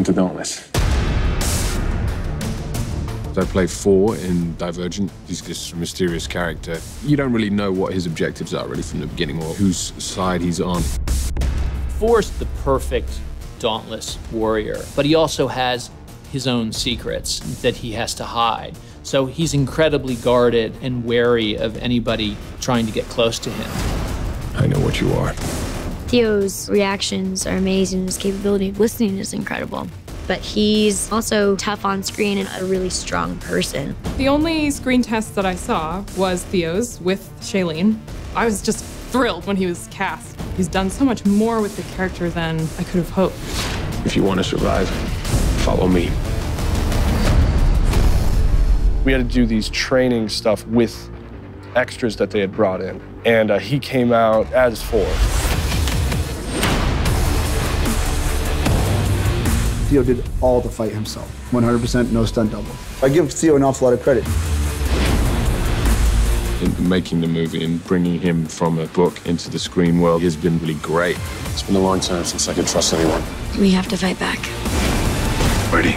Welcome to Dauntless. I play Four in Divergent. He's this mysterious character. You don't really know what his objectives are really from the beginning or whose side he's on. Four's the perfect dauntless warrior, but he also has his own secrets that he has to hide. So he's incredibly guarded and wary of anybody trying to get close to him. I know what you are. Theo's reactions are amazing. His capability of listening is incredible. But he's also tough on screen and a really strong person. The only screen test that I saw was Theo's with Shailene. I was just thrilled when he was cast. He's done so much more with the character than I could have hoped. If you want to survive, follow me. We had to do these training stuff with extras that they had brought in. And uh, he came out as four. Theo did all the fight himself. 100% no stunt double. I give Theo an awful lot of credit. In making the movie and bringing him from a book into the screen world has been really great. It's been a long time since I could trust anyone. We have to fight back. Ready?